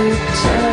picture